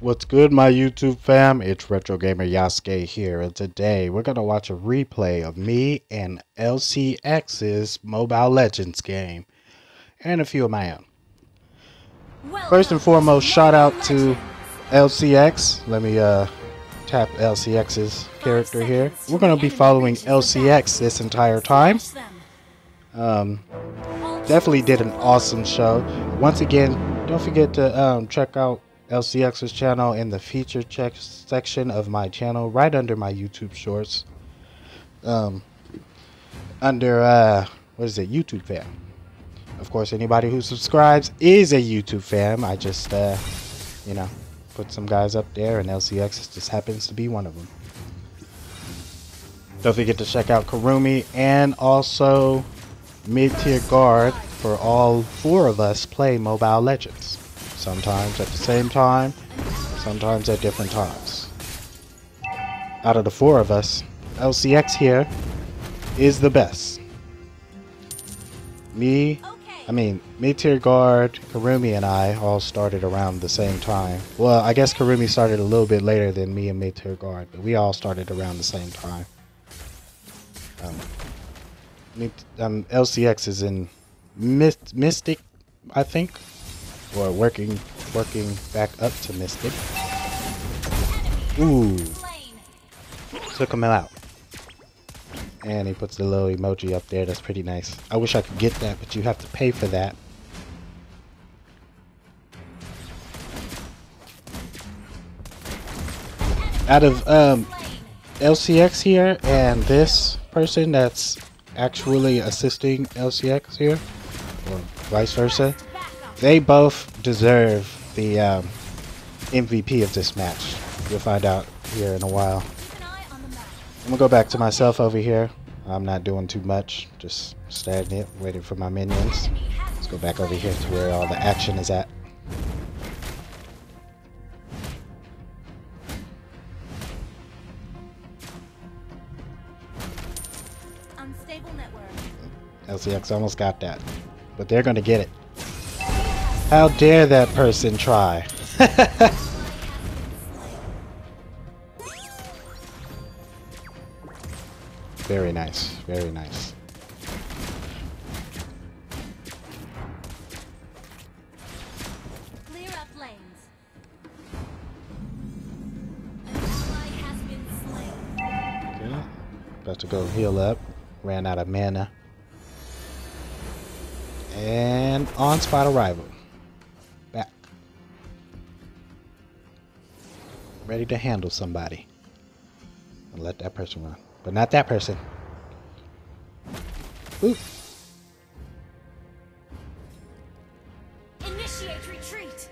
What's good, my YouTube fam? It's Retro Gamer Yasuke here, and today we're gonna watch a replay of me and LCX's Mobile Legends game, and a few of my own. First and foremost, shout out to LCX. Let me uh, tap LCX's character here. We're gonna be following LCX this entire time. Um, definitely did an awesome show. Once again, don't forget to um, check out LCX's channel in the feature check section of my channel, right under my YouTube shorts. Um, under, uh, what is it, YouTube fam. Of course, anybody who subscribes is a YouTube fam. I just, uh, you know, put some guys up there, and LCX just happens to be one of them. Don't forget to check out Karumi and also mid-tier guard for all four of us play Mobile Legends. Sometimes at the same time, sometimes at different times. Out of the four of us, LCX here is the best. Me, I mean, mid-tier guard, Kurumi and I all started around the same time. Well, I guess Karumi started a little bit later than me and mid-tier guard, but we all started around the same time. Um, um, LCX is in Myst Mystic, I think, or working working back up to Mystic. Ooh, took him out, and he puts the little emoji up there. That's pretty nice. I wish I could get that, but you have to pay for that. Out of um, LCX here and this person that's actually assisting LCX here, or vice versa, they both deserve the um, MVP of this match. You'll find out here in a while. I'm gonna go back to myself over here. I'm not doing too much, just stagnant, waiting for my minions. Let's go back over here to where all the action is at. LCX almost got that. But they're gonna get it. How dare that person try? very nice, very nice. Okay. About to go heal up. Ran out of mana. And on spot arrival. Ready to handle somebody. And let that person run. But not that person. Ooh. Initiate retreat.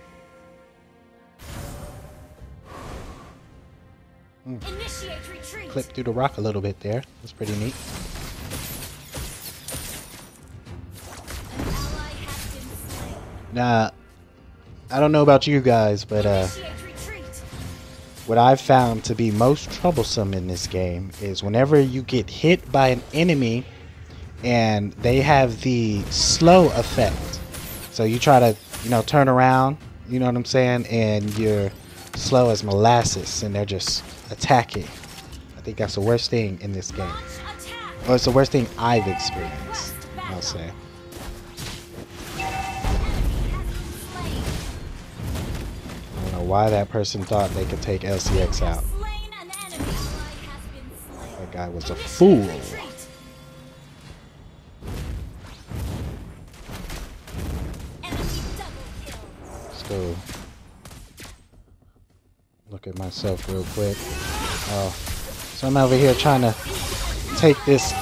Initiate retreat. Clip through the rock a little bit there. That's pretty neat. An ally has been slain. Now, I don't know about you guys, but uh, Initiate. What I've found to be most troublesome in this game is whenever you get hit by an enemy and they have the slow effect. So you try to, you know, turn around, you know what I'm saying, and you're slow as molasses and they're just attacking. I think that's the worst thing in this game. Or it's the worst thing I've experienced, I'll say. Why that person thought they could take LCX out. Slain an enemy. Has been slain. That guy was a fool. Retreat. Enemy double kill. Let's go look at myself real quick. Oh, so I'm over here trying to take this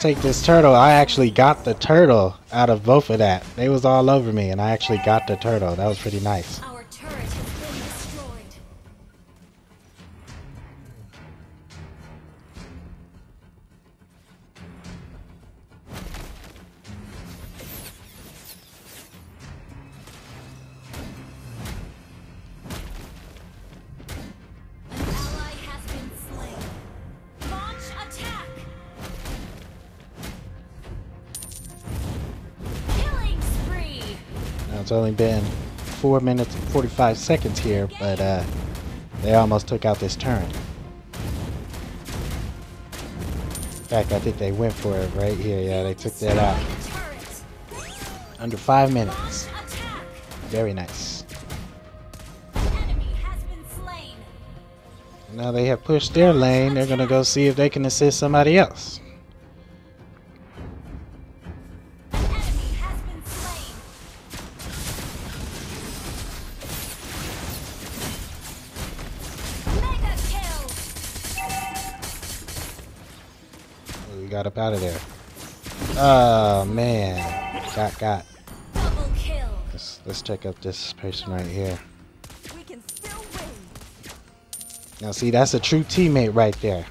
take this turtle. I actually got the turtle out of both of that. They was all over me and I actually got the turtle. That was pretty nice. It's only been four minutes and 45 seconds here, but uh, they almost took out this turn. In fact, I think they went for it right here. Yeah, they took that out. Under five minutes. Very nice. Now they have pushed their lane. They're going to go see if they can assist somebody else. Up out of there. Oh, man. Got, got. Let's, let's check out this person right here. Now, see, that's a true teammate right there.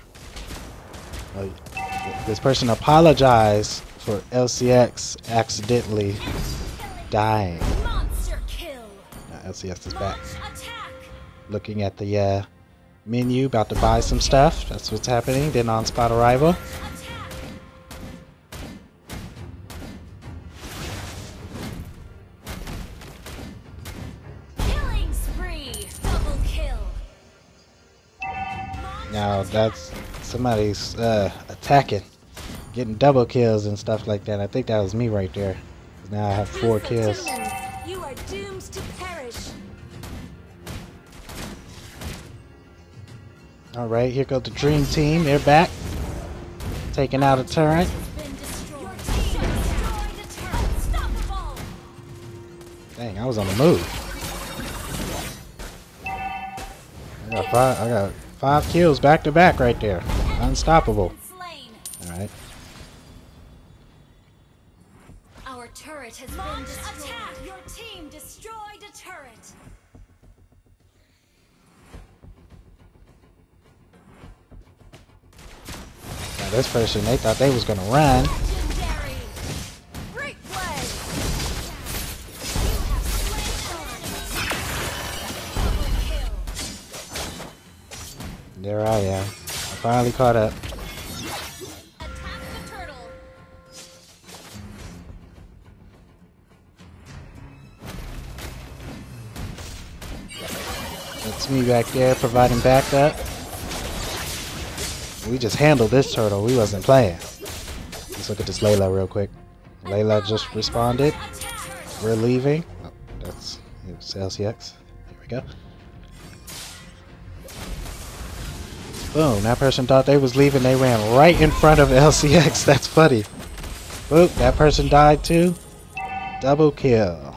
This person apologized for LCX accidentally dying. Now, LCX is back. Looking at the uh, menu, about to buy some stuff. That's what's happening. Then on spot arrival. That's somebody's uh, attacking, getting double kills and stuff like that. I think that was me right there. Now I have four kills. You are doomed to perish. All right, here goes the dream team. They're back, taking out a turret. Been destroyed. Your team destroyed a turret. Unstoppable. Dang, I was on the move. I got five. I got five kills back to back right there. Unstoppable. All right. Our turret has been destroyed. Attack. Your team destroyed a turret. Now this person, they thought they was gonna run. There I am. I finally caught up. That's me back there providing backup. We just handled this turtle. We wasn't playing. Let's look at this Layla real quick. Layla just responded. We're leaving. Oh, that's it's LCX. Here we go. Boom. That person thought they was leaving. They ran right in front of LCX. That's funny. Boop. That person died too. Double kill.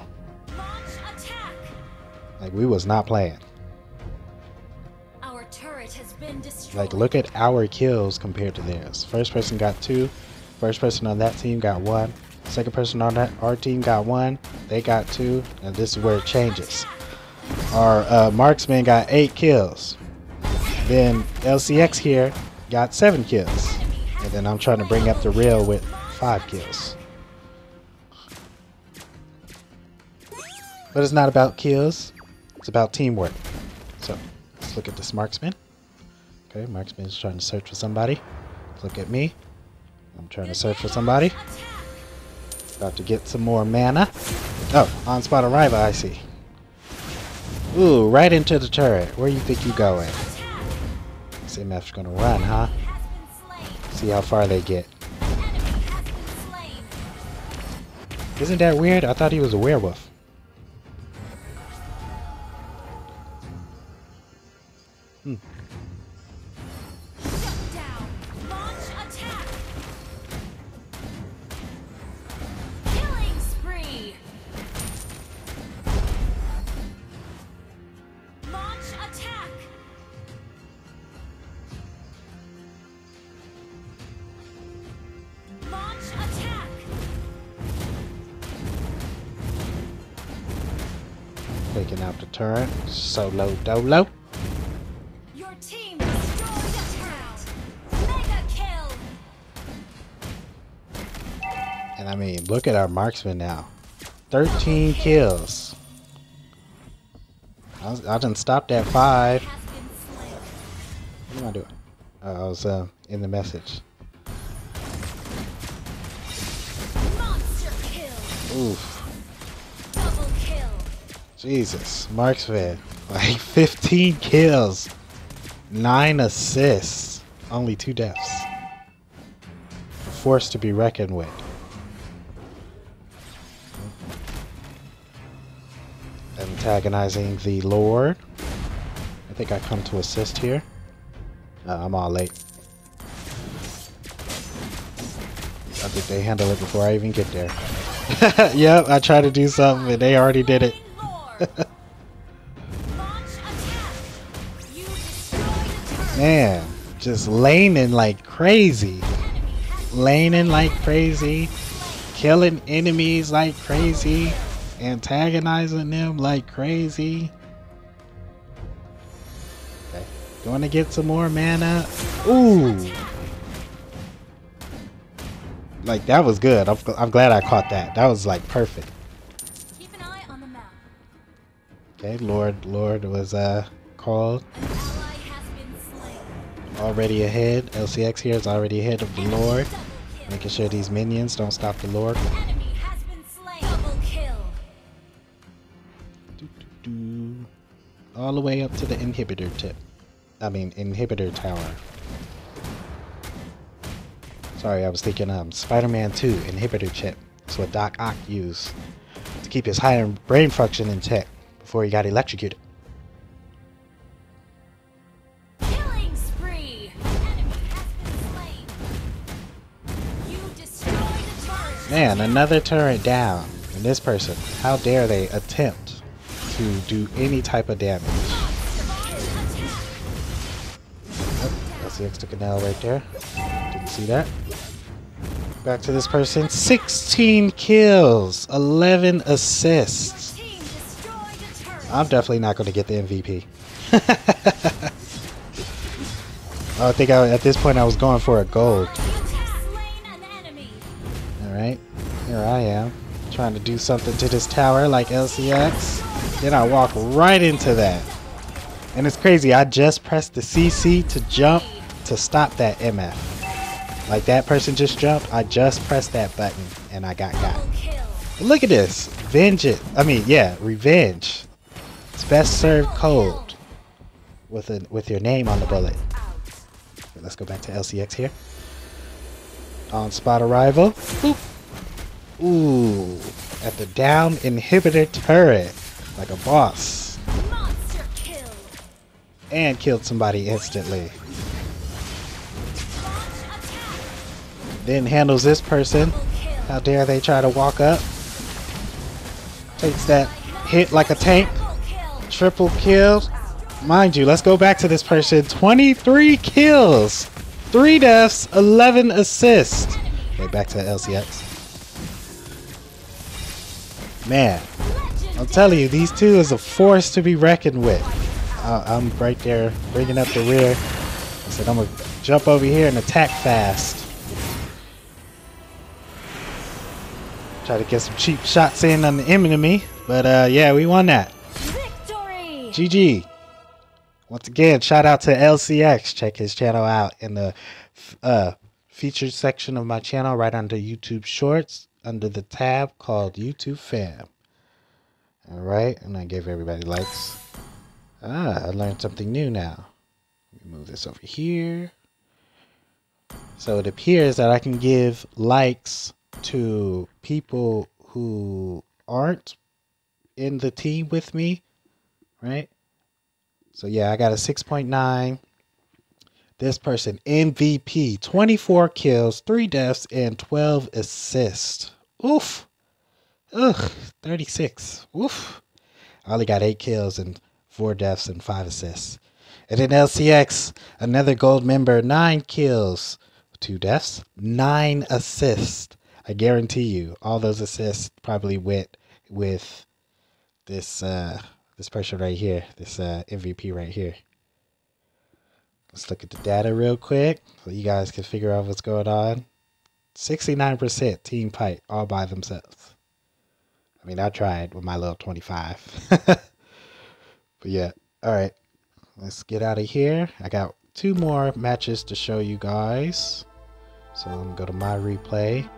Like we was not playing. Our turret has been destroyed. Like look at our kills compared to theirs. First person got two. First person on that team got one. Second person on that our team got one. They got two. And this is where it changes. Our uh, marksman got eight kills. Then LCX here got seven kills. And then I'm trying to bring up the real with five kills. But it's not about kills. It's about teamwork. So let's look at this marksman. Okay, marksman's trying to search for somebody. Look at me. I'm trying to search for somebody. About to get some more mana. Oh, on spot arrival, I see. Ooh, right into the turret. Where you think you going? CMF's gonna run, huh? See how far they get. Isn't that weird? I thought he was a werewolf. Solo dolo. Your team destroyed a turret. Mega kill. And I mean, look at our marksman now. 13 kills. I, was, I done stopped at 5. Has been slain. What am I doing? Uh, I was uh, in the message. Monster. Oof. Double kill. Jesus, marksman. Like 15 kills, 9 assists, only 2 deaths. A force to be reckoned with. Antagonizing the Lord. I think I come to assist here. I'm all late. I think they handle it before I even get there. yep, I tried to do something and they already did it. Man, just laning like crazy. Laning like crazy. Killing enemies like crazy. Antagonizing them like crazy. Okay. Going to get some more mana. Ooh. Like, that was good. I'm, I'm glad I caught that. That was, like, perfect. Okay, Lord, Lord was, uh, called. Already ahead. LCX here is already ahead of the Lord. Making sure these minions don't stop the Lord. All the way up to the inhibitor tip. I mean, inhibitor tower. Sorry, I was thinking um, Spider-Man 2 inhibitor chip. That's what Doc Ock used to keep his higher brain function in check before he got electrocuted. Man, another turret down. And this person, how dare they attempt to do any type of damage? Oh, That's the extra canal right there. Didn't see that. Back to this person. 16 kills, 11 assists. I'm definitely not going to get the MVP. I think I, at this point I was going for a gold. I am. Trying to do something to this tower like LCX. Then I walk right into that. And it's crazy, I just pressed the CC to jump to stop that MF. Like that person just jumped, I just pressed that button and I got got. But look at this. Vengeance. I mean, yeah, revenge. It's best served cold. With a with your name on the bullet. Let's go back to LCX here. On spot arrival. Boop. Ooh. At the down inhibitor turret. Like a boss. Monster kill. And killed somebody instantly. Then handles this person. How dare they try to walk up. Takes that hit like a tank. Triple kill. Triple kill. Mind you, let's go back to this person. 23 kills. 3 deaths, 11 assists. Okay, back to LCX. Man, I'm telling you, these two is a force to be reckoned with. Uh, I'm right there bringing up the rear. I said I'm going to jump over here and attack fast. Try to get some cheap shots in on the enemy. But uh, yeah, we won that. Victory. GG. Once again, shout out to LCX. Check his channel out in the uh, featured section of my channel, right under YouTube Shorts, under the tab called YouTube Fam. All right, and I gave everybody likes. Ah, I learned something new now. Let me move this over here. So it appears that I can give likes to people who aren't in the team with me, right? So yeah, I got a 6.9. This person MVP, 24 kills, 3 deaths and 12 assists. Oof. Ugh, 36. Oof. I only got 8 kills and 4 deaths and 5 assists. And then LCX, another gold member, 9 kills, 2 deaths, 9 assists. I guarantee you, all those assists probably went with this uh this person right here, this uh MVP right here. Let's look at the data real quick so you guys can figure out what's going on. 69% Team fight all by themselves. I mean, I tried with my little 25. but yeah, all right. Let's get out of here. I got two more matches to show you guys. So I'm gonna go to my replay.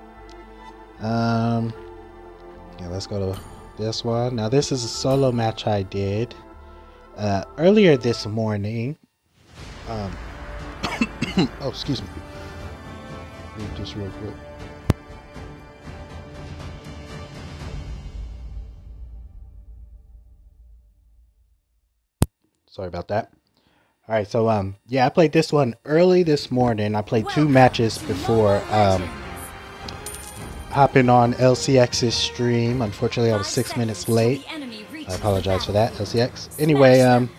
Um, yeah, let's go to this one. Now this is a solo match I did uh, earlier this morning. Um, oh, excuse me. Read real quick. Sorry about that. All right, so um, yeah, I played this one early this morning. I played two matches before um, hopping on LCX's stream. Unfortunately, I was six minutes late. I apologize for that, LCX. Anyway, um,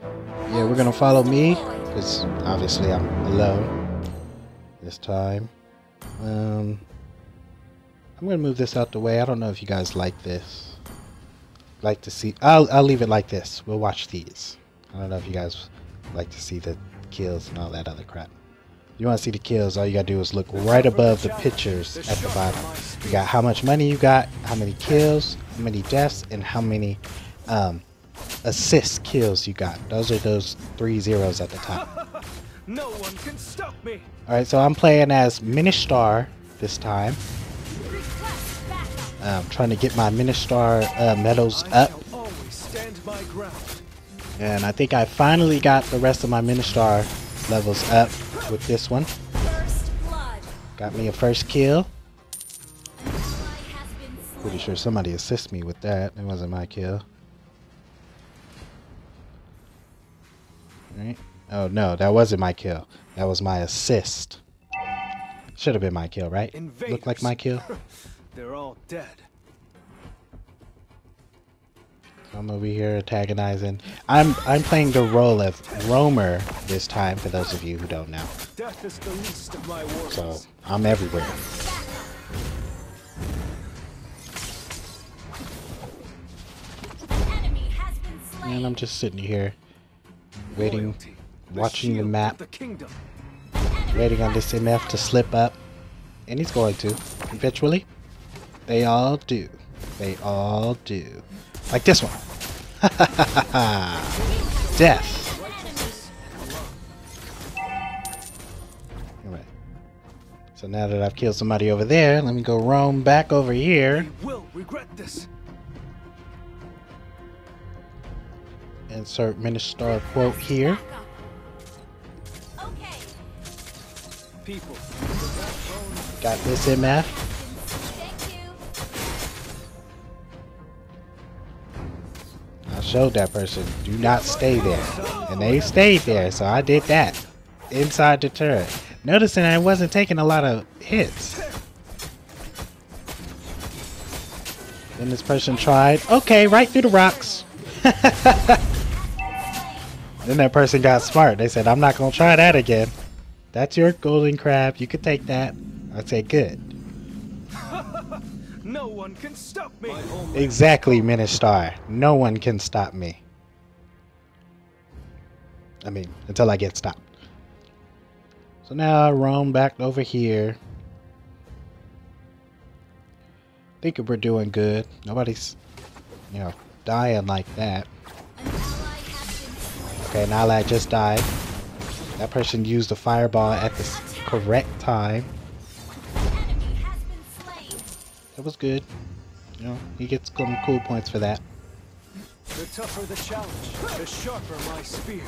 yeah, we're gonna follow me because obviously I'm alone this time. Um, I'm gonna move this out the way. I don't know if you guys like this. Like to see? I'll I'll leave it like this. We'll watch these. I don't know if you guys like to see the kills and all that other crap. If you want to see the kills, all you gotta do is look right above the pictures at the bottom. You got how much money you got, how many kills, how many deaths, and how many um, assist kills you got. Those are those three zeros at the top. No one can stop me. All right, so I'm playing as Minsitthar this time. I'm trying to get my Minsitthar uh, medals up. And I think I finally got the rest of my Minsitthar levels up with this one. Got me a first kill. Pretty sure somebody assist me with that. It wasn't my kill. Right? Oh no, that wasn't my kill. That was my assist. Should have been my kill, right? Invaders. Look like my kill. They're all dead. I'm over here antagonizing. I'm I'm playing the role of roamer this time. For those of you who don't know, so I'm everywhere. And I'm just sitting here, waiting, watching the map, waiting on this MF to slip up, and he's going to eventually. They all do. They all do. Like this one. Death. Alright. So now that I've killed somebody over there, let me go roam back over here. will regret this. Insert Minsitthar quote here. People. Got this MF. I showed that person, do not stay there. And they stayed there, so I did that. Inside the turret. Noticing I wasn't taking a lot of hits. Then this person tried, okay, right through the rocks. then that person got smart. They said, I'm not going to try that again. That's your golden crab. You can take that. I'd say good. No one can stop me. Exactly, Minsitthar. No one can stop me. I mean, until I get stopped. So now I roam back over here. Think we're doing good. Nobody's, you know, dying like that. Okay, now I just died. That person used the fireball at the correct time. That was good. You know, he gets some cool points for that. The tougher the challenge, the sharper my spear.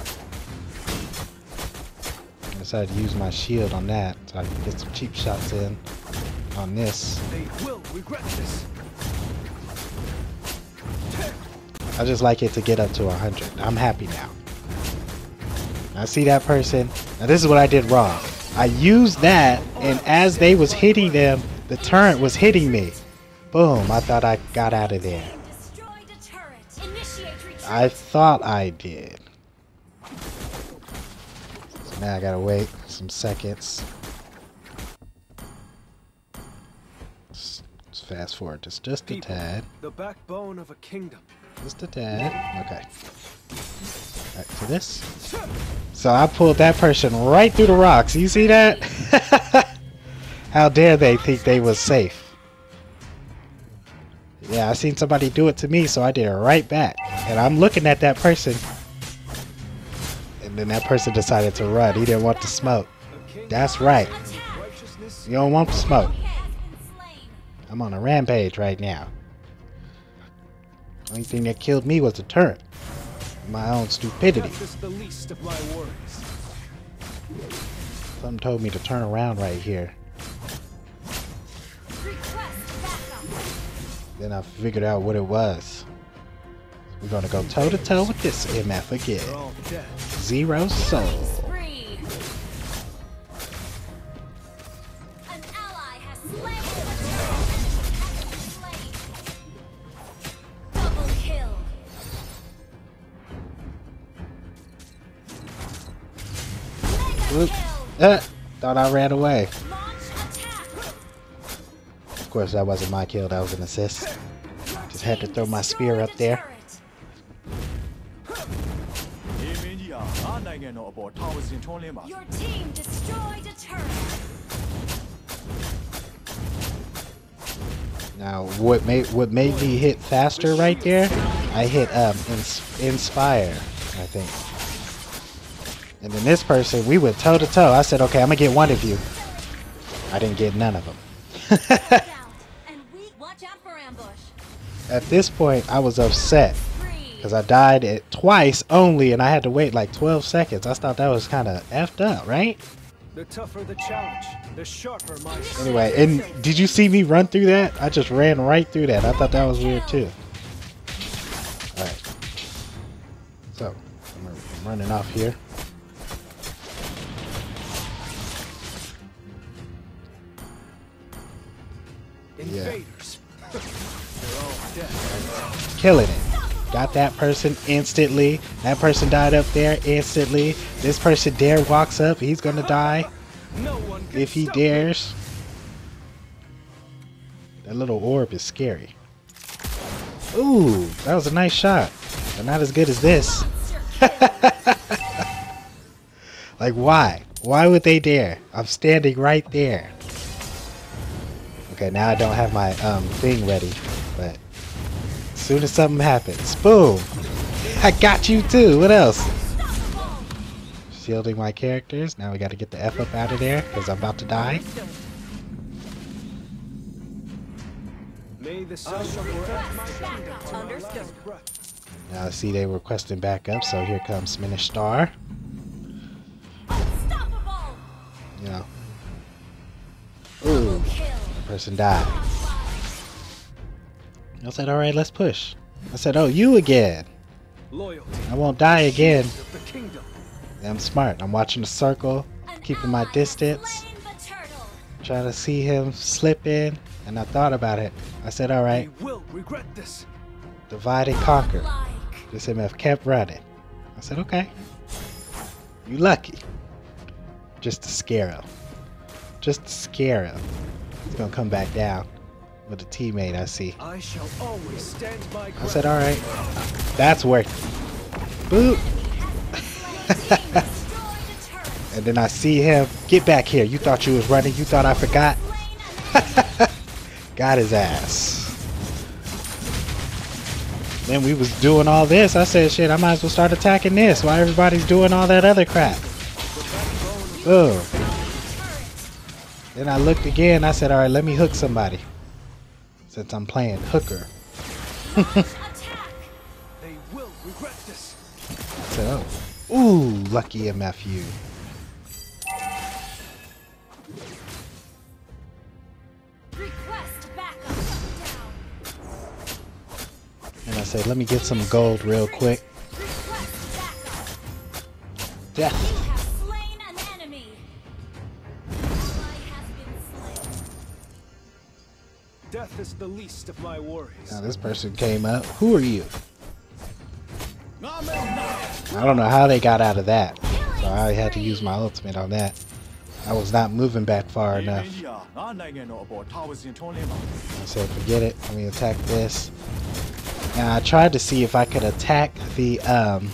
I decided to use my shield on that so I can get some cheap shots in on this. They will regret this. I just like it to get up to 100. I'm happy now. I see that person. Now this is what I did wrong. I used that, and as they was hitting them, the turret was hitting me. Boom, I thought I got out of there. I thought I did. So now I gotta wait some seconds. Let's, fast forward just, just a tad. The backbone of a kingdom. Just a tad. Okay. Back to this. So I pulled that person right through the rocks. You see that? How dare they think they was safe? Yeah, I seen somebody do it to me, so I did it right back. And I'm looking at that person. And then that person decided to run. He didn't want to smoke. That's right. You don't want to smoke. I'm on a rampage right now. Only thing that killed me was the turret. My own stupidity. Death the least of my. Something told me to turn around right here. Then I figured out what it was. We're gonna go toe to toe with this MF again. Zero soul. Uh, thought I ran away. Of course, that wasn't my kill. That was an assist. Just had to throw my spear up there. Your team destroyed a turret. Now, what made what made me hit faster right there? I hit um ins inspire, I think. And then this person, we went toe to toe. I said, okay, I'm gonna get one of you. I didn't get none of them. Down. And we watch out for ambush. At this point, I was upset because I died it twice only, and I had to wait like 12 seconds. I thought that was kind of effed up, right? The tougher the challenge, the sharper my. Anyway, and did you see me run through that? I just ran right through that. I thought that was weird too. Alright. So, I'm I'm running off here. Invaders. They're all dead. Killing it. Got that person instantly. That person died up there instantly. This person dare walks up. He's gonna die No if he dares. That little orb is scary. Ooh, that was a nice shot. But not as good as this. Like, why? Why would they dare? I'm standing right there. Okay, now I don't have my um, thing ready, but as soon as something happens, boom! I got you too. What else? Shielding my characters. Now we got to get the F up out of there because I'm about to die. May the sun protect my kingdom to my Understood. last breath. Now I see they were requesting backup, so here comes Minsitthar. Unstoppable. You know. Ooh, Kill. person died. I said, all right, let's push. I said, oh, you again. Loyalty. I won't die again. Of the kingdom. I'm smart. I'm watching the circle, An keeping my distance, slain the turtle. trying to see him slip in. And I thought about it. I said, all right, will regret this. divide and conquer. Like. This MF kept running. I said, okay. You lucky. Just to scare him. Just to scare him. He's gonna come back down with a teammate I see. I shall always stand ground. I said, alright. That's working. Boop. Destroyed a turret. And then I see him. Get back here. You thought you was running. You thought I forgot. Got his ass. Then we was doing all this. I said, shit, I might as well start attacking this while everybody's doing all that other crap. Boom. Then I looked again. I said, all right, let me hook somebody. Since I'm playing hooker. attack. They will regret this. Oh. Ooh, lucky MFU. Request backup. Down. And I said, let me get some gold real quick. Death. Death is the least of my worries. Now this person came up. Who are you? I don't know how they got out of that. So I had to use my ultimate on that. I was not moving back far enough. I said, forget it. Let me attack this. And I tried to see if I could attack the um,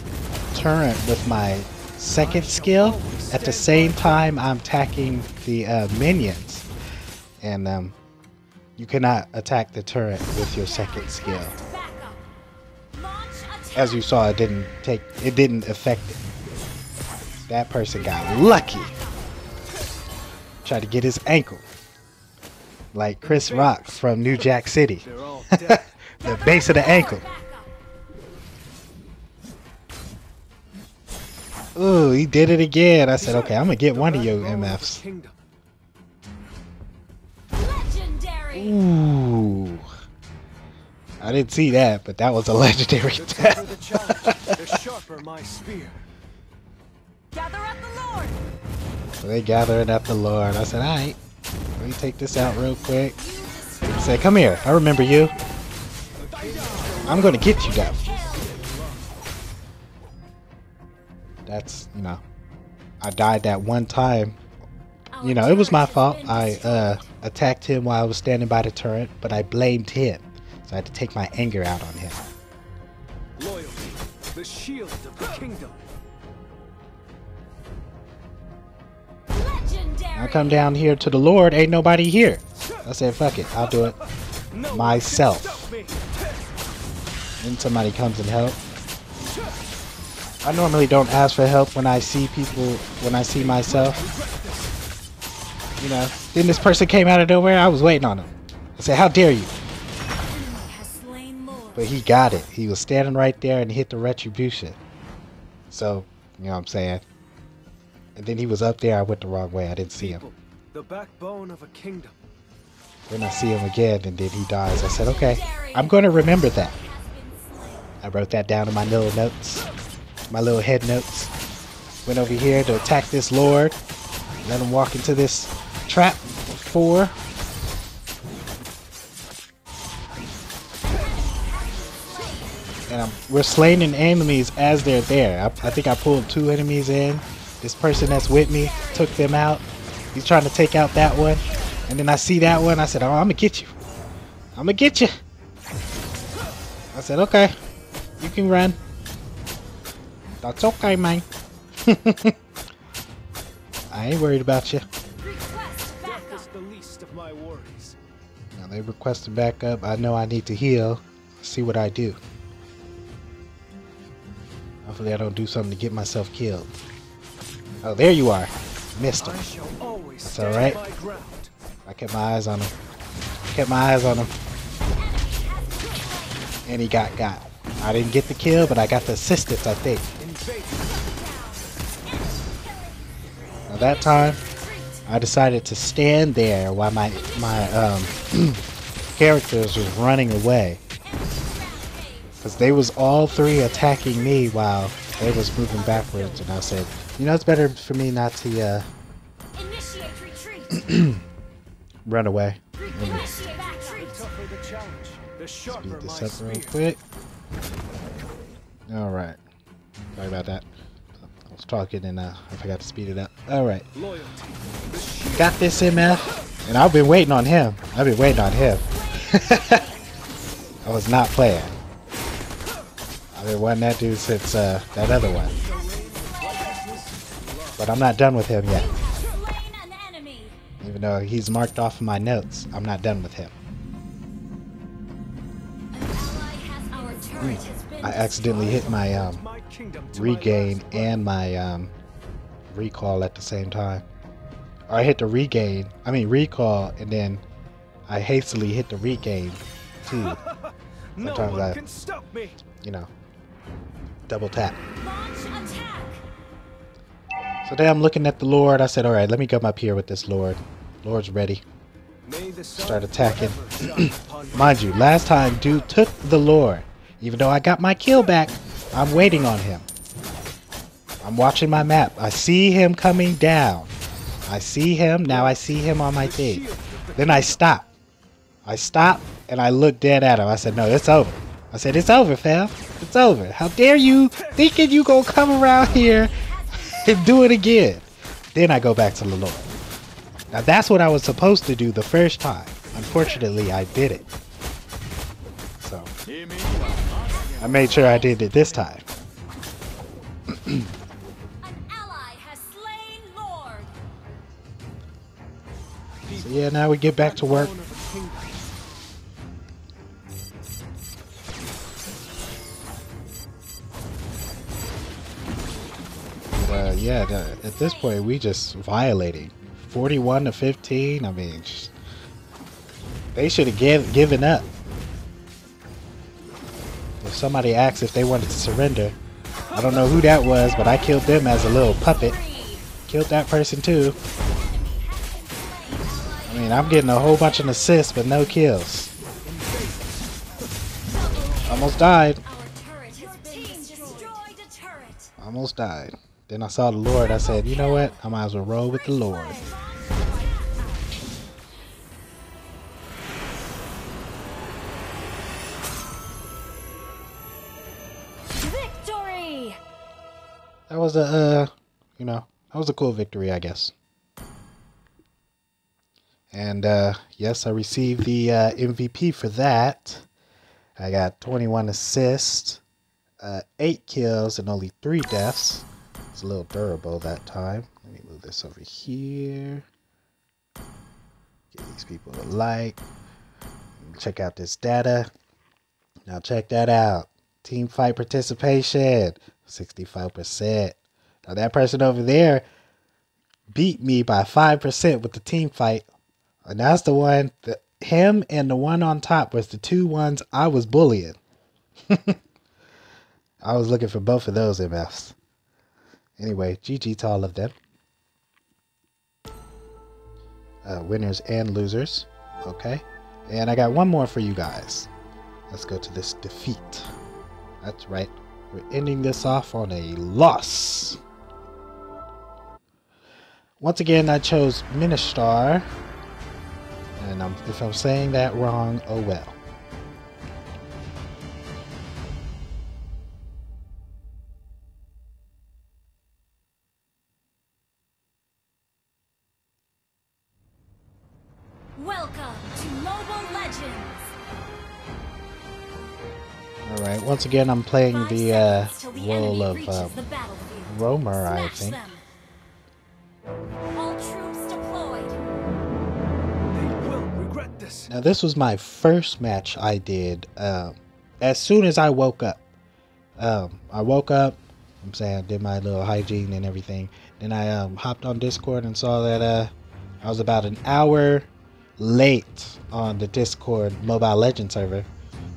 turret with my second skill at the same time I'm attacking the uh, minions. And um, you cannot attack the turret with your second skill. As you saw, it didn't take, it didn't affect it. That person got lucky. Tried to get his ankle. Like Chris Rock from New Jack City. the base of the ankle. Ooh, he did it again. I said, okay, I'm going to get one of your MFs. Ooh. I didn't see that, but that was a legendary The attack. tougher the sharper my spear. Gather at the Lord. So they gathered at the Lord. I said, alright, let me take this out real quick. You He said, come here. I remember you. I'm gonna get you though. That's, you know, I died that one time. You know, it was my fault. I uh, attacked him while I was standing by the turret, but I blamed him. So I had to take my anger out on him. Loyalty, the shield of the kingdom. Legendary. I come down here to the Lord, ain't nobody here. I said, fuck it, I'll do it. No Myself. can stop me. Then somebody comes and help. I normally don't ask for help when I see people, when I see myself. You know, then this person came out of nowhere, I was waiting on him. I said, how dare you? Enemy has slain Lord. But he got it. He was standing right there and hit the retribution. So, you know what I'm saying? And then he was up there, I went the wrong way, I didn't see him. The backbone of a kingdom. Then I see him again, and then he dies. I said, okay, I'm going to remember that. Has been slain. I wrote that down in my little notes, my little head notes. Went over here to attack this lord. Let him walk into this trap. Four. And I'm, we're slaying enemies as they're there. I, I think I pulled two enemies in. This person that's with me took them out. He's trying to take out that one. And then I see that one. I said, oh, I'm going to get you. I'm going to get you. I said, okay. You can run. That's okay, man. I ain't worried about you. They requested backup. I know I need to heal. See what I do. Hopefully I don't do something to get myself killed. Oh, there you are. Missed him. That's alright. I kept my eyes on him. Kept my eyes on him. And he got got. I didn't get the kill, but I got the assistance, I think. Now that time, I decided to stand there while my my um, characters was running away. Because they was all three attacking me while they was moving backwards. And I said, you know, it's better for me not to uh, run away. Speed this up real quick. Alright. Sorry about that. Was talking and uh, I forgot to speed it up. Alright. Loyalty, the shield. Got this MF. And I've been waiting on him. I've been waiting on him. I was not playing. I've been wanting that dude since uh, that other one. But I'm not done with him yet. Slain an enemy. Even though he's marked off in my notes, I'm not done with him. An ally has our turret has been I accidentally hit my um, My kingdom to regain last and my um, recall at the same time. Or I hit the regain, I mean recall, and then I hastily hit the regain too. No sometimes one I- can stop me. You know, double tap. So then I'm looking at the Lord. I said, all right, let me come up here with this Lord. Lord's ready. May the sun Start attacking. forever shine upon you. Mind you, last time dude took the Lord. Even though I got my kill back, I'm waiting on him. I'm watching my map. I see him coming down. I see him. Now I see him on my team. Then I stop. I stop and I look dead at him. I said, no, it's over. I said, it's over, fam. It's over. How dare you thinking you gonna come around here and do it again. Then I go back to the Now that's what I was supposed to do the first time. Unfortunately, I did it. So. I made sure I did it this time. So yeah, now we get back to work. But, uh, yeah, the, at this point we just violating. 41 to 15. I mean, they should have give, given up. If somebody asked if they wanted to surrender, I don't know who that was, but I killed them as a little puppet. Killed that person too. I mean, I'm getting a whole bunch of assists, but no kills. Almost died. Almost died. Then I saw the Lord. I said, you know what? I might as well roll with the Lord. That was a, uh, you know, that was a cool victory, I guess. And uh, yes, I received the uh, MVP for that. I got 21 assists, uh, 8 kills, and only 3 deaths. It's a little durable that time. Let me move this over here. Give these people a like. Check out this data. Now check that out. Team fight participation, 65%. Now that person over there beat me by 5% with the team fight. And that's the one that him and the one on top was the two ones I was bullying. I was looking for both of those MFs. Anyway, GG to all of them. Uh, winners and losers. Okay. And I got one more for you guys. Let's go to this defeat. That's right. We're ending this off on a loss. Once again, I chose Minsitthar. And I'm, if I'm saying that wrong, oh well. Alright, once again, I'm playing the uh, seconds the role of reaches um. Roamer, I think. them. All troops deployed. They will regret this. Now, this was my first match I did um, as soon as I woke up. Um, I woke up, I'm saying, I did my little hygiene and everything. Then I um, hopped on Discord and saw that uh, I was about an hour late on the Discord Mobile Legends server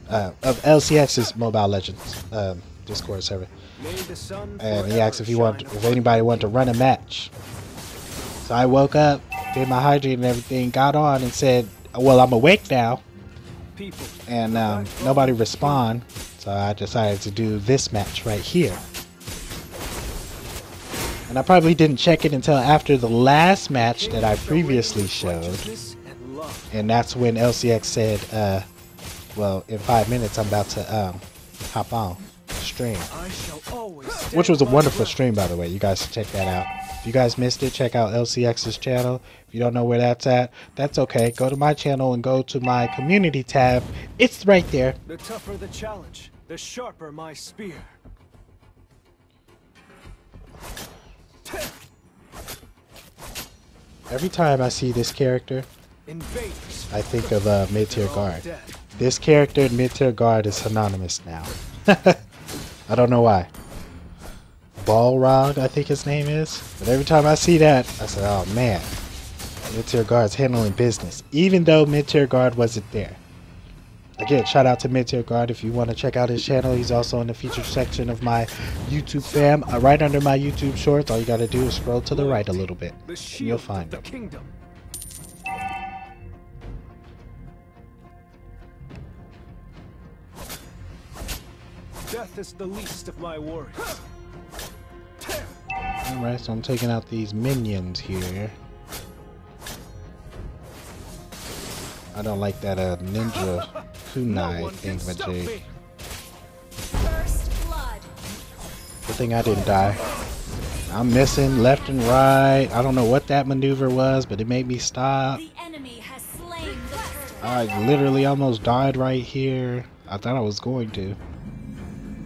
uh, of LCX's Mobile Legends um, Discord server. And he asked if he want shine if anybody wanted to run a match. So I woke up, did my hydrate and everything, got on and said, "Well, I'm awake now," and um, nobody respond. So I decided to do this match right here. And I probably didn't check it until after the last match that I previously showed, and that's when LCX said, uh, "Well, in five minutes I'm about to um, hop on stream." I shall always which was a wonderful stream by the way. You guys should check that out. If you guys missed it check out lcx's channel. If you don't know where that's at that's okay. Go to my channel and go to my community tab. It's right there. The tougher the challenge, the sharper my spear. every time i see this character i think of uh, mid-tier guard. This character mid-tier guard is synonymous now i don't know why balrog i think his name is but every time i see that i say oh man mid-tier guard's handling business even though mid-tier guard wasn't there Again, shout out to Mid-Tier Guard. If you want to check out his channel, he's also in the featured section of my YouTube fam. Uh, right under my YouTube shorts, all you got to do is scroll to the right a little bit, and you'll find him. Death is the least of my worries. Alright, so I'm taking out these minions here. I don't like that uh, ninja kunai one thing, but stop First blood. Good thing I didn't die. I'm missing left and right. I don't know what that maneuver was, but it made me stop. The enemy has slain the turret. I literally almost died right here. I thought I was going to.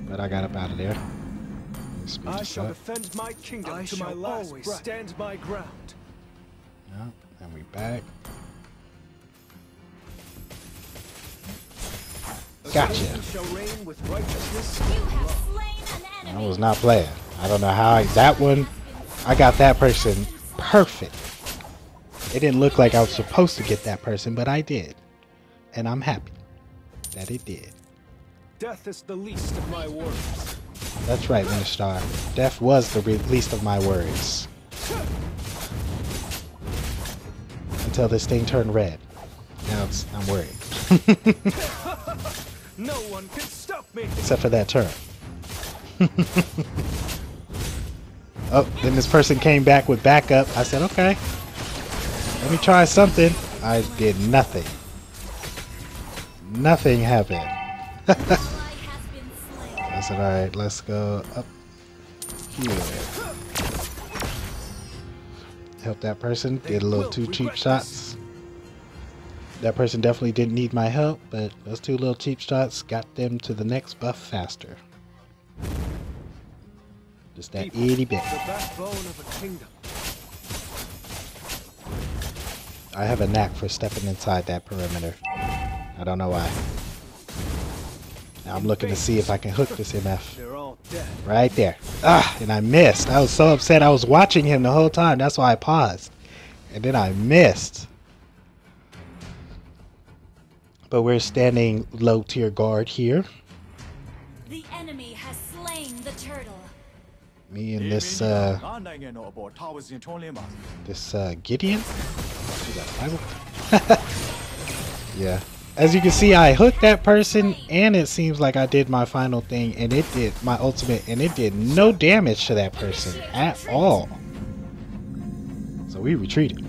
But I got up out of there. Let me speed I shall up. defend my kingdom I to my last always breath. stand my ground. Yeah, and we back. Gotcha. Shall reign with righteousness. You have slain an enemy. I was not playing. I don't know how I, that one. I got that person perfect. It didn't look like I was supposed to get that person, but I did, and I'm happy that it did. Death is the least of my worries. That's right, Minsitthar. Death was the least of my worries. Until this thing turned red. Now it's, I'm worried. No one can stop me. Except for that turn. oh, then this person came back with backup. I said, okay. Let me try something. I did nothing. Nothing happened. Ally has been slain. I said, alright, let's go up here. Help that person. Did a little two cheap shots. That person definitely didn't need my help, but those two little cheap shots got them to the next buff faster. Just that People, itty bit. The backbone of a kingdom. I have a knack for stepping inside that perimeter. I don't know why. Now I'm looking to see if I can hook this MF. Right there. Ah, and I missed. I was so upset. I was watching him the whole time. That's why I paused. And then I missed. But we're standing low tier guard here. The enemy has slain the turtle. Me and this uh this uh Gideon? yeah. As you can see, I hooked that person, and it seems like I did my final thing, and it did my ultimate, and it did no damage to that person at all. So we retreated.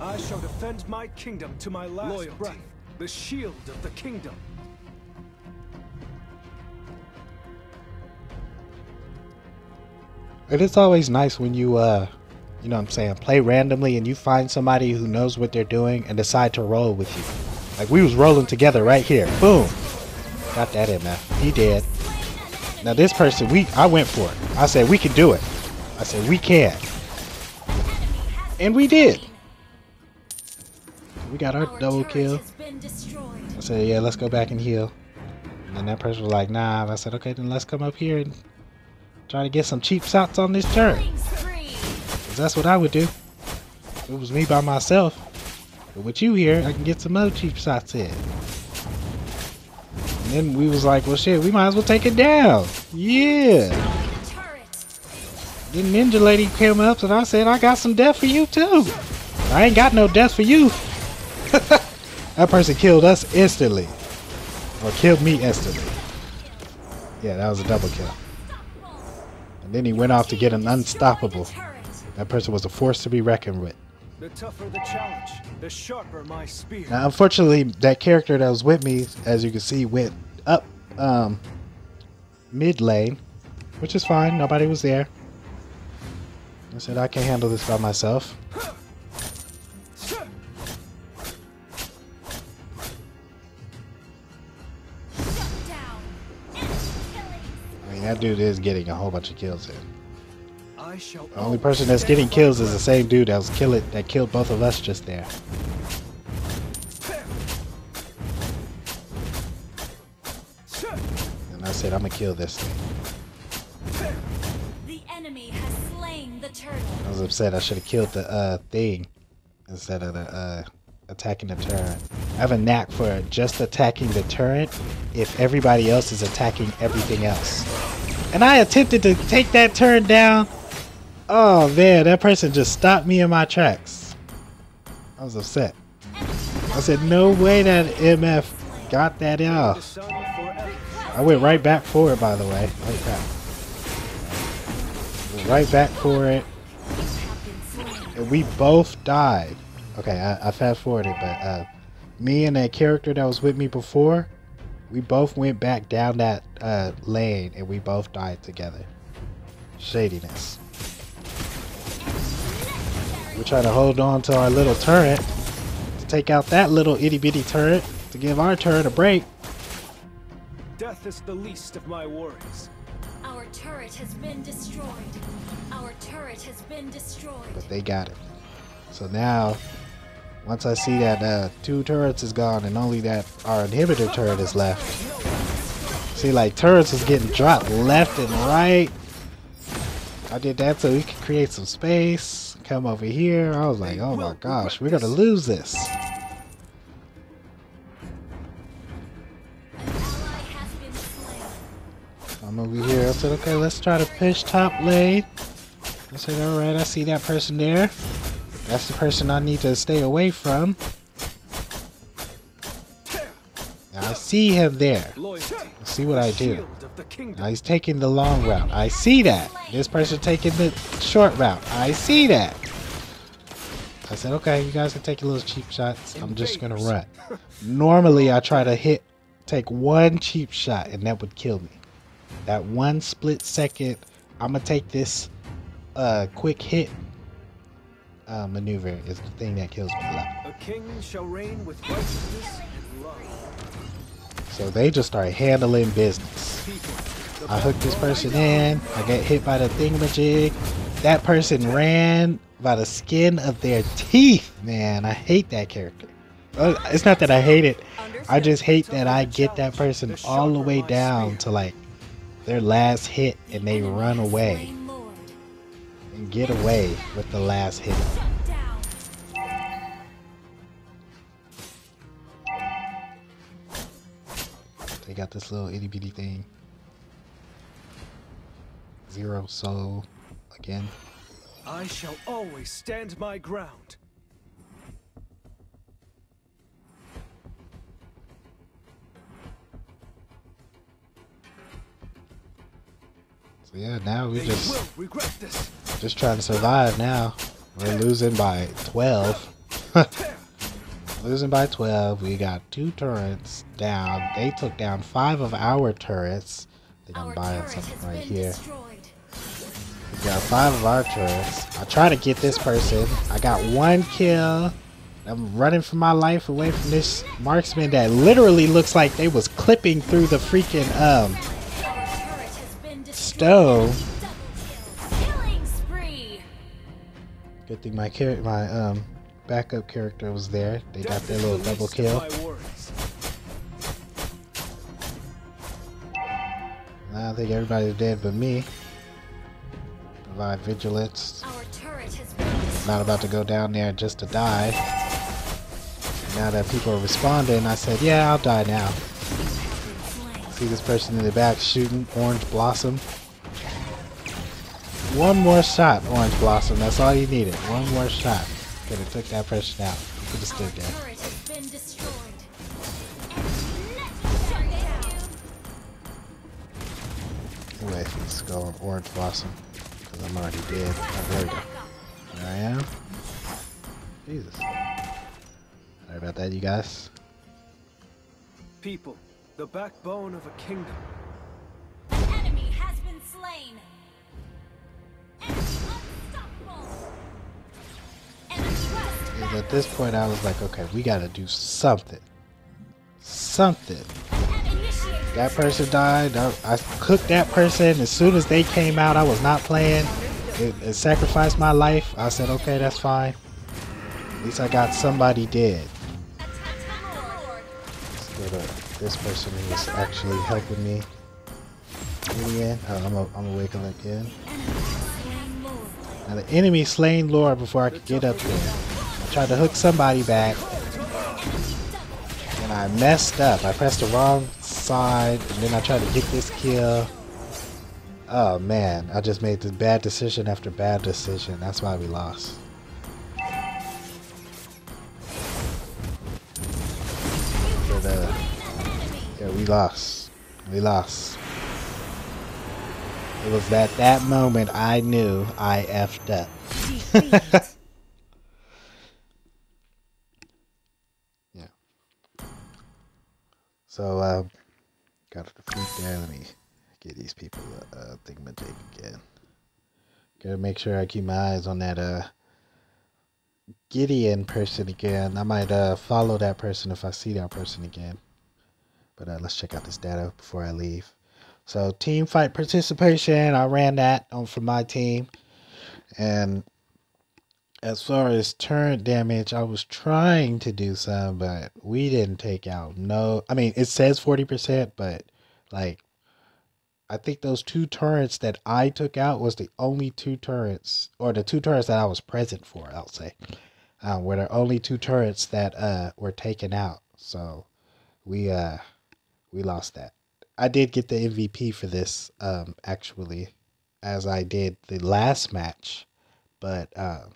I shall defend my kingdom to my last Loyalty. breath. The shield of the kingdom. It is always nice when you, uh, you know what I'm saying, play randomly and you find somebody who knows what they're doing and decide to roll with you. Like we was rolling together right here. Boom. Got that in, man. He did. Now this person, we I went for it. I said we can do it. I said we can. And we did. We got our double kill. I said, yeah, let's go back and heal. And then that person was like, nah. And I said, okay, then let's come up here and try to get some cheap shots on this turret. Killing spree. 'Cause that's what I would do. If it was me by myself. But with you here, I can get some other cheap shots in. And then we was like, well shit, we might as well take it down. Yeah. The Ninja Lady came up and I said, I got some death for you too. I ain't got no death for you. that person killed us instantly. Or killed me instantly. Yeah, that was a double kill. And then he went off to get an unstoppable. Destroy the turret. That person was a force to be reckoned with. The tougher the challenge, the sharper my spear. Now, unfortunately, that character that was with me, as you can see, went up um, mid lane, which is fine. Nobody was there. I said I can handle this by myself. Shut down. Enemy killing. I mean, that dude is getting a whole bunch of kills in. The only person that's getting kills is the same dude that was kill it that killed both of us just there. And I said I'm gonna kill this thing. The enemy has slain the turtle. I was upset. I should have killed the uh, thing instead of the uh, attacking the turret. I have a knack for just attacking the turret if everybody else is attacking everything else. And I attempted to take that turret down. Oh man, that person just stopped me in my tracks. I was upset. I said, no way that MF got that out. I went right back for it, by the way. Oh crap. Right back for it. And we both died. Okay, I, I fast forwarded, but uh, me and that character that was with me before, we both went back down that uh, lane and we both died together. Shadiness. We're trying to hold on to our little turret to take out that little itty bitty turret to give our turret a break. Death is the least of my worries. Our turret has been destroyed. Our turret has been destroyed. but they got it. So now, once I see that uh, two turrets is gone and only that our inhibitor turret is left, see like turrets is getting dropped left and right. I did that so we could create some space. Come over here. I was like, oh my gosh, we're gonna lose this. I'm over here. I said, okay, let's try to push top lane. I said, all right, I see that person there. That's the person I need to stay away from. I see him there. Let's see what I do. Now he's taking the long route. I see that. This person taking the short route. I see that. I said, okay, you guys can take your little cheap shots. I'm just gonna run. Normally, I try to hit, take one cheap shot, and that would kill me. That one split second, I'm gonna take this uh, quick hit uh, maneuver is the thing that kills me a lot. A king shall reign with righteousness and love. So they just start handling business. I hook this person in. I get hit by the thingamajig. That person ran by the skin of their teeth. Man, I hate that character. Uh, It's not that I hate it. I just hate that I get that person all the way down to like their last hit and they run away and get away with the last hit. They got this little itty bitty thing. Zero soul again. I shall always stand my ground. So yeah, now we They just will regret this. just trying to survive now. We're losing by 12. losing by 12. We got two turrets down. They took down five of our turrets. I think I'm Our buying turret something has right been here. destroyed. Got five of our turrets. I try to get this person. I got one kill. I'm running for my life away from this marksman that literally looks like they was clipping through the freaking um stove. Good thing my my um backup character was there. They got their little double kill. I think everybody's dead but me. Provide vigilance. Our turret has been destroyed. Not about to go down there just to die. Now that people are responding, I said, yeah, I'll die now. See this person in the back shooting Orange Blossom. One more shot, Orange Blossom. That's all you needed. One more shot. Could have took that person out. Could have stood there. turret has been destroyed. Shut down. Anyway, let's go Orange Blossom. Because I'm already dead. Oh, there we go. There I am. Jesus. Sorry about that, you guys. People, the backbone of a kingdom. An enemy has been slain. Enemy unstoppable. Enemy quest Because at this point, I was like, okay, we gotta do something. Something. That person died. I, cooked that person. As soon as they came out, I was not playing. It, it sacrificed my life. I said, okay, that's fine. At least I got somebody dead. Go to this person who was actually helping me. Oh, uh, I'm a, I'm awakened again. Now the enemy slain Lord before I could get up there. I tried to hook somebody back. And I messed up. I pressed the wrong side and then I tried to get this kill. Oh man, I just made this bad decision after bad decision. That's why we lost. But, uh, yeah, we lost. We lost. It was at that moment I knew I effed up. yeah. So, uh, got a defeat there. Let me get these people a uh, thingamajig again. Gotta make sure I keep my eyes on that, uh, Gideon person again. I might, uh, follow that person if I see that person again. But, uh, let's check out this data before I leave. So team fight participation, I ran that on for my team. And as far as turret damage, I was trying to do some, but we didn't take out no I mean it says 40%, but like I think those two turrets that I took out was the only two turrets or the two turrets that I was present for, I'll say. Um, were the only two turrets that uh were taken out. So we uh we lost that I did get the MVP for this, um, actually, as I did the last match. But um,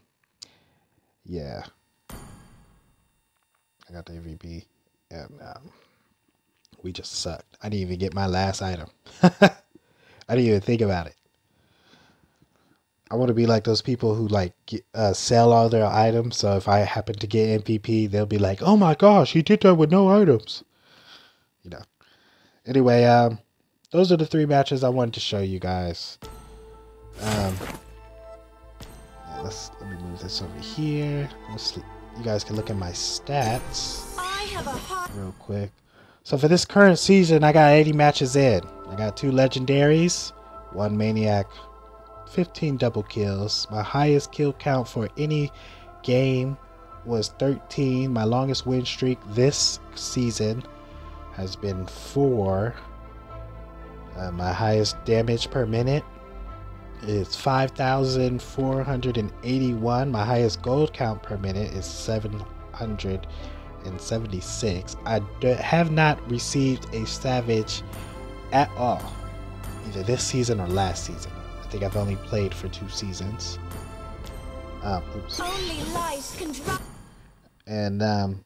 yeah, I got the MVP, and um, we just sucked. I didn't even get my last item. I didn't even think about it. I want to be like those people who like uh, sell all their items. So if I happen to get MVP, they'll be like, "Oh my gosh, he did that with no items." You know. Anyway, um, those are the three matches I wanted to show you guys. Um, let's let me move this over here. Let's, you guys can look at my stats I have a heart. real quick. So for this current season, I got 80 matches in. I got two legendaries, one maniac, 15 double kills. My highest kill count for any game was 13. My longest win streak this season has been four. Uh, my highest damage per minute is 5,481. My highest gold count per minute is 776. I have not received a savage at all, either this season or last season. I think I've only played for two seasons. Um, oops. Only lies can. And um,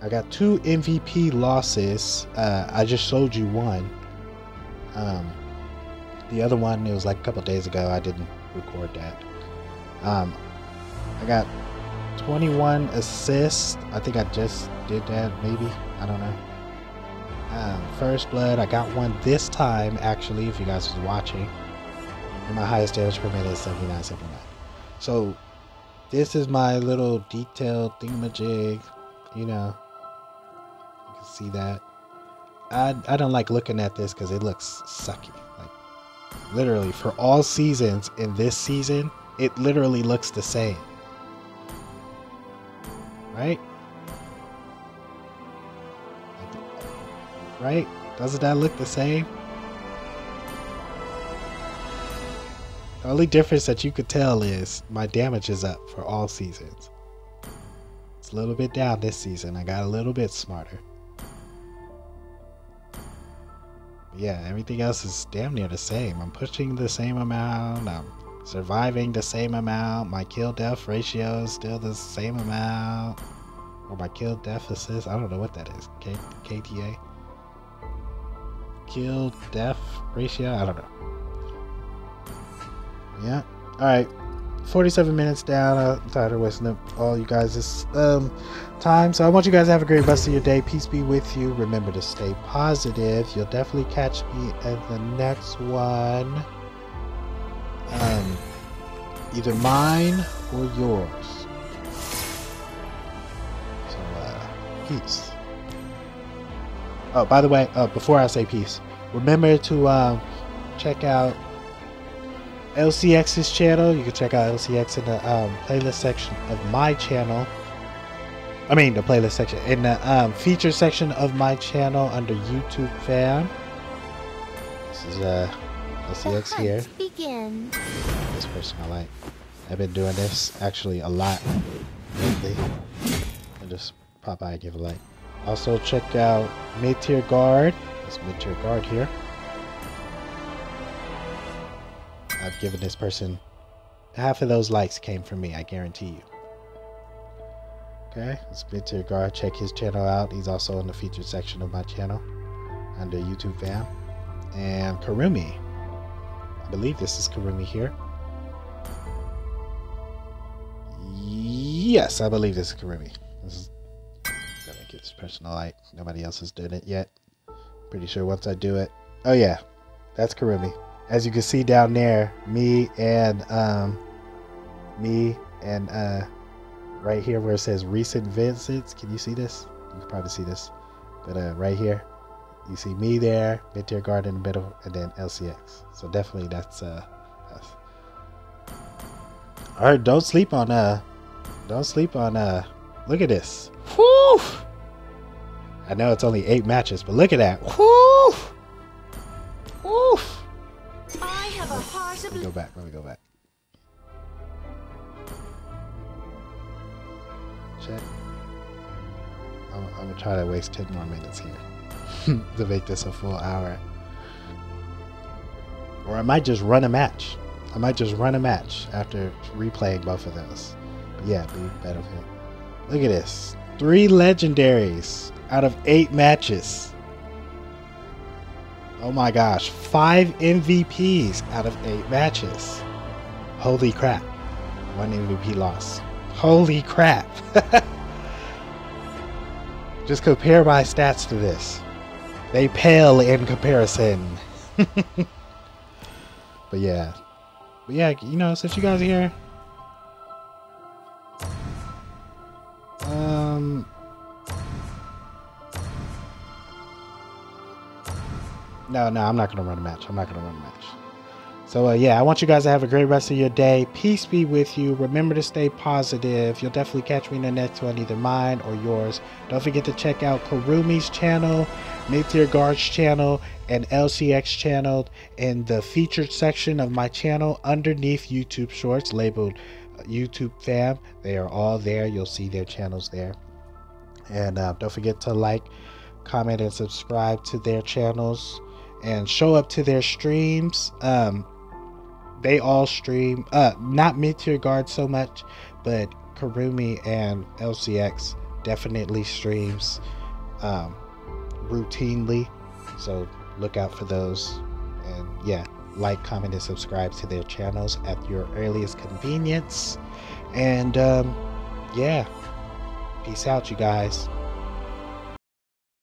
I got two MVP losses. Uh, I just showed you one. Um, the other one, it was like a couple days ago. I didn't record that. Um, I got 21 assists. I think I just did that, maybe. I don't know. Um, first blood, I got one this time, actually, if you guys was watching. And my highest damage per minute is 79, 79. So, this is my little detailed thingamajig. You know, you can see that. I, I don't like looking at this because it looks sucky. Literally, for all seasons in this season, it literally looks the same. Right? Right? Doesn't that look the same? The only difference that you could tell is my damage is up for all seasons. It's a little bit down this season. I got a little bit smarter. Yeah, everything else is damn near the same. I'm pushing the same amount. I'm surviving the same amount. My kill death ratio is still the same amount. Or my kill death assist. I don't know what that is. K- KTA? Kill death ratio? I don't know. Yeah. All right. 47 minutes down. I'm tired of wasting up all you guys' um, time. So I want you guys to have a great rest of your day. Peace be with you. Remember to stay positive. You'll definitely catch me at the next one. Um, either mine or yours. So, uh, peace. Oh, by the way, uh, before I say peace, remember to um, check out LCX's channel. You can check out LCX in the um, playlist section of my channel. I mean, the playlist section in the um, feature section of my channel under YouTube fam. This is uh, LCX here. Begin. This person I like. I've been doing this actually a lot lately. I just pop by and give a like. Also check out mid tier guard. This mid tier guard here. I've given this person half of those likes came from me, I guarantee you. Okay, it's tier guard. Check his channel out. He's also in the featured section of my channel under YouTube fam. And Karumi. I believe this is Karumi here. Yes, I believe this is Karumi. This is gonna give this person a like. Nobody else has done it yet. Pretty sure once I do it. Oh yeah, that's Karumi. As you can see down there, me and um, me and uh, right here where it says recent visits. Can you see this? You can probably see this, but uh, right here, you see me there, mid tier guard in the middle, and then LCX. So definitely that's uh, us. All right, don't sleep on uh, don't sleep on uh. Look at this. Whew. I know it's only eight matches, but look at that. Whew. Go back. Let me go back. Check. I'm, I'm gonna try to waste 10 more minutes here to make this a full hour. Or I might just run a match. I might just run a match after replaying both of those. But yeah, be Battlefield. Look at this. Three legendaries out of eight matches. Oh my gosh. Five MVPs out of eight matches. Holy crap. One MVP loss. Holy crap. Just compare my stats to this. They pale in comparison. but yeah. But yeah, you know, since you guys are here. Um No, no, I'm not gonna run a match. I'm not gonna run a match. So uh, yeah, I want you guys to have a great rest of your day. Peace be with you. Remember to stay positive. You'll definitely catch me in the next one, either mine or yours. Don't forget to check out Karumi's channel, Meteor Guard's channel, and LCX channel in the featured section of my channel underneath YouTube Shorts labeled uh, YouTube Fam. They are all there. You'll see their channels there. And uh, don't forget to like, comment, and subscribe to their channels and show up to their streams. Um, they all stream, uh, not Meteor Guard so much, but Karumi and LCX definitely streams um, routinely. So look out for those. And yeah, like, comment, and subscribe to their channels at your earliest convenience. And um, yeah, peace out, you guys.